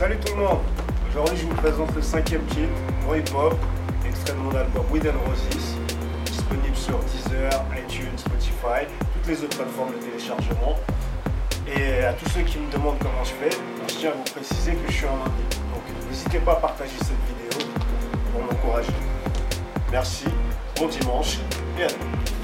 Salut tout le monde Aujourd'hui je vous présente le cinquième titre, Roy Pop, extrait de mon album With and Roses, disponible sur Deezer, iTunes, Spotify, toutes les autres plateformes de téléchargement. Et à tous ceux qui me demandent comment je fais, je tiens à vous préciser que je suis un indé. Donc n'hésitez pas à partager cette vidéo pour m'encourager. Merci, bon dimanche et à demain.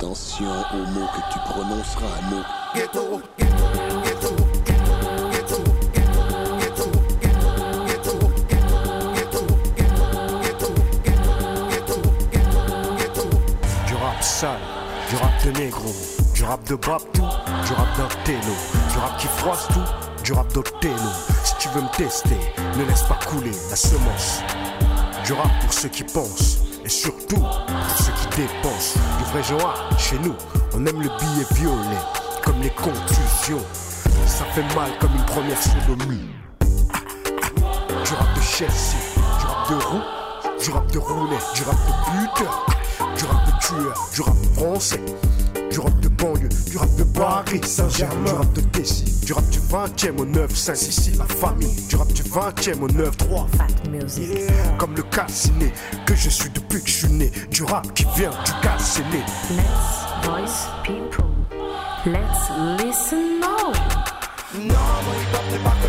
Attention aux mots que tu prononceras, mots. Du rap sale, du rap de négro, du rap de bap tout, du rap d'un télo, du rap qui froisse tout, du rap d'Othello. Si tu veux me tester, ne laisse pas couler la semence. Du rap pour ceux qui pensent, et surtout du vrai genre, chez nous, on aime le billet violet, comme les contusions. Ça fait mal comme une première sodomie. Du rap de Chelsea, du rap de roue, du rap de roulet, du rap de buteur, du rap de tueur, du rap français, du rap de banlieue, du rap de Paris, Saint-Germain, du rap de Tessie, du rap du 20e au 9 5 ici la famille, du rap du 20e au 9 3 Fat music. comme le calciné que je suis depuis que je suis né, du rap qui vient du calciné. Let's voice people. Let's listen now. Non, hip-hop n'est pas que.